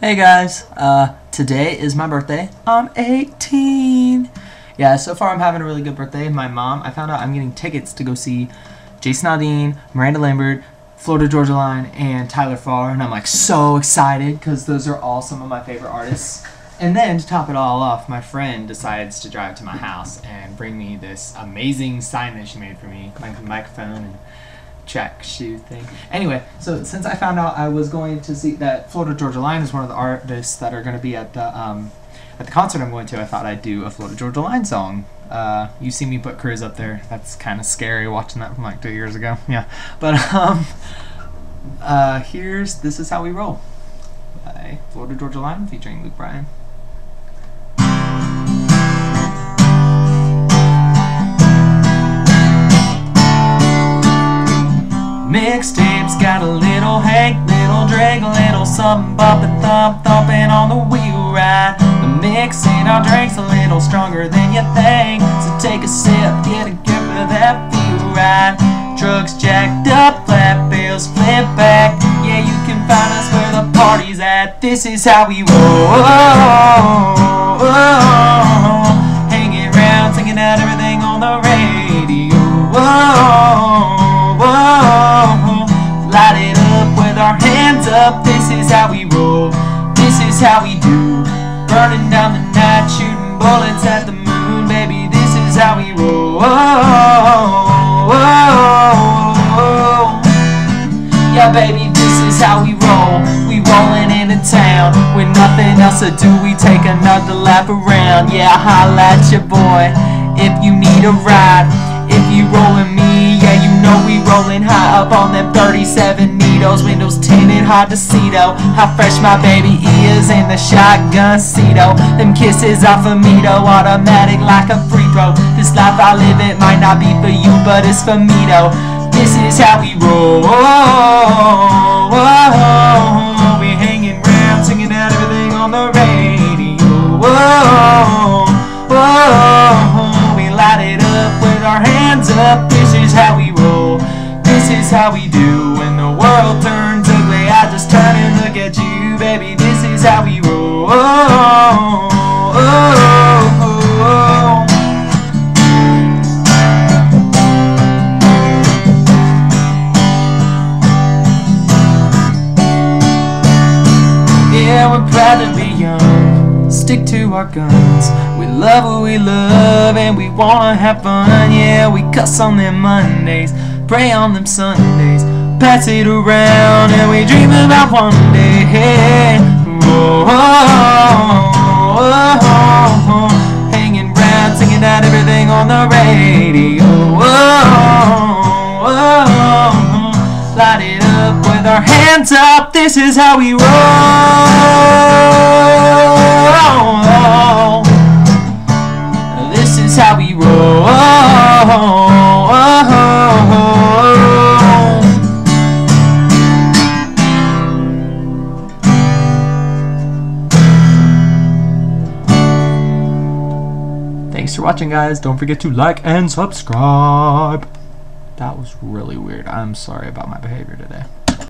Hey guys, uh, today is my birthday. I'm 18. Yeah, so far I'm having a really good birthday. My mom, I found out I'm getting tickets to go see Jason Aldean, Miranda Lambert, Florida Georgia Line, and Tyler Farr, and I'm like so excited because those are all some of my favorite artists. And then to top it all off, my friend decides to drive to my house and bring me this amazing sign that she made for me, like a microphone and track shoe thing. Anyway, so since I found out I was going to see that Florida Georgia Line is one of the artists that are going to be at the um, at the concert I'm going to, I thought I'd do a Florida Georgia Line song. Uh, you see me put Cruise up there. That's kind of scary watching that from like two years ago. Yeah, but um, uh, here's this is how we roll by Florida Georgia Line featuring Luke Bryan. Mixtapes got a little Hank, little Drake, a little something bumping, thump, thumping on the wheel ride. The mix in our drinks a little stronger than you think. So take a sip, get a grip of that feel right. Drugs jacked up, flat bills flip back. Yeah, you can find us where the party's at. This is how we roll. Hanging around, singing out everything on the radio. Up. This is how we roll. This is how we do. Burning down the night, shooting bullets at the moon, baby. This is how we roll. Yeah, baby, this is how we roll. We rolling into town with nothing else to do. We take another lap around. Yeah, holla at your boy if you need a ride. If you rollin' me, yeah, you know we rollin' high up on them 37 Nittos, windows tinted, hard to see though. How fresh my baby is in the shotgun seat. Them kisses off of me though, automatic like a free throw. This life I live, it might not be for you, but it's for me though. This is how we roll. We hanging round, singing out everything on the radio. We light it up with our hands up. This is how we roll. This is how we do. When the world turns at you, baby. This is how we roll. Yeah, we're proud to be young. Stick to our guns. We love what we love and we wanna have fun. Yeah, we cuss on them Mondays, pray on them Sundays, pass it around and we dream about one day. Whoa, hanging round, singing out everything on the radio. Light it up with our hands up. This is how we roll. For watching, guys. Don't forget to like and subscribe. That was really weird. I'm sorry about my behavior today.